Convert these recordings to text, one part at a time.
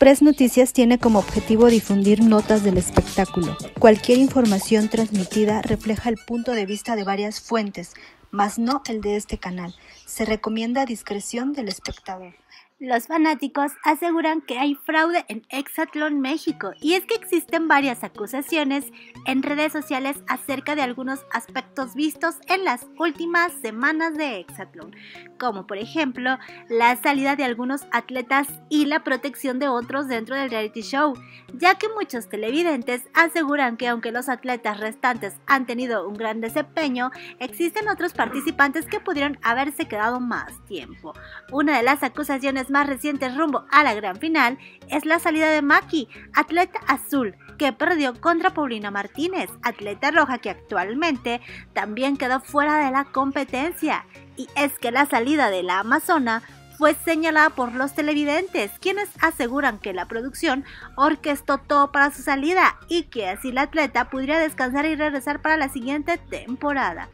Express Noticias tiene como objetivo difundir notas del espectáculo. Cualquier información transmitida refleja el punto de vista de varias fuentes, mas no el de este canal. Se recomienda discreción del espectador. Los fanáticos aseguran que hay fraude en Exatlón México y es que existen varias acusaciones en redes sociales acerca de algunos aspectos vistos en las últimas semanas de Exatlón, como por ejemplo la salida de algunos atletas y la protección de otros dentro del reality show, ya que muchos televidentes aseguran que aunque los atletas restantes han tenido un gran desempeño, existen otros participantes que pudieron haberse quedado más tiempo. Una de las acusaciones más recientes rumbo a la gran final es la salida de Maki, atleta azul, que perdió contra Paulina Martínez, atleta roja que actualmente también quedó fuera de la competencia. Y es que la salida de la Amazona fue señalada por los televidentes, quienes aseguran que la producción orquestó todo para su salida y que así la atleta pudiera descansar y regresar para la siguiente temporada.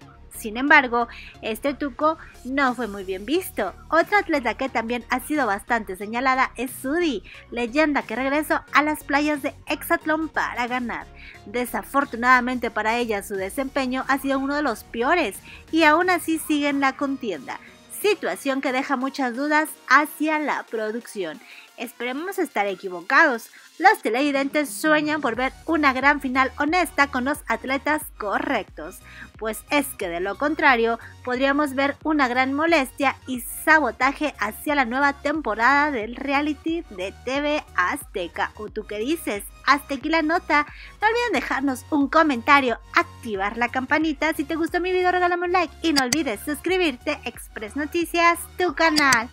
Sin embargo, este tuco no fue muy bien visto. Otra atleta que también ha sido bastante señalada es Sudi, leyenda que regresó a las playas de Exatlón para ganar. Desafortunadamente para ella su desempeño ha sido uno de los peores y aún así sigue en la contienda situación que deja muchas dudas hacia la producción. Esperemos estar equivocados. Los televidentes sueñan por ver una gran final honesta con los atletas correctos, pues es que de lo contrario podríamos ver una gran molestia y sabotaje hacia la nueva temporada del reality de TV Azteca. ¿O tú qué dices? Hasta aquí la nota. No olviden dejarnos un comentario, activar la campanita. Si te gustó mi video regálame un like y no olvides suscribirte. Express Noticias, tu canal.